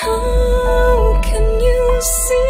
How can you see?